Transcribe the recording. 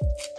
you